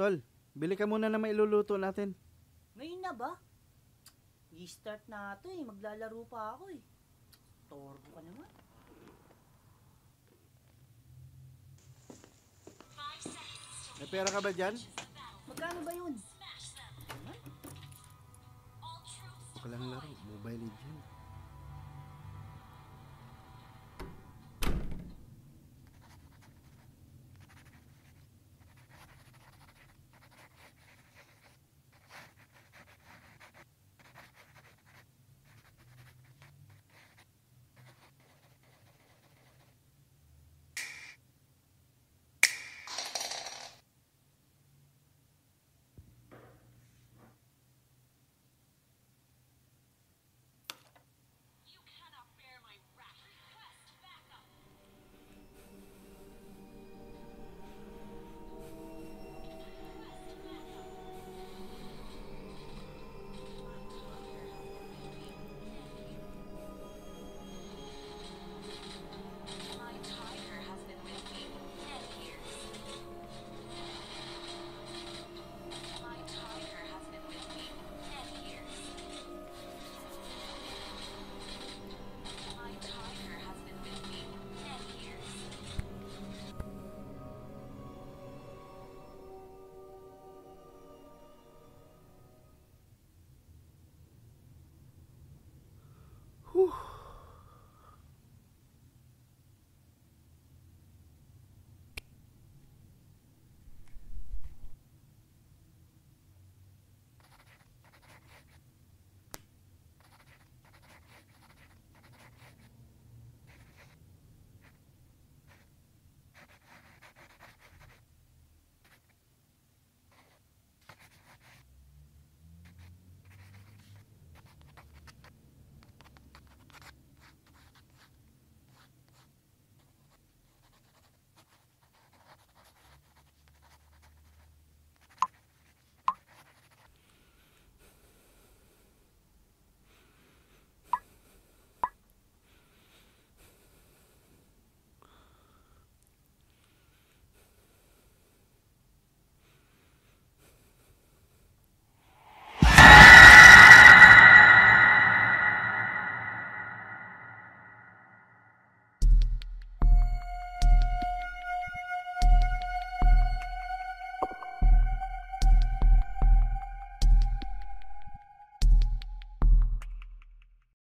Tol, bili ka muna na mailuluto natin. Ngayon na ba? I-start na ito eh. Maglalaro pa ako eh. Torbo ka naman. May pera ka ba dyan? Magkano ba yun? Walang laro, Mobile Legends.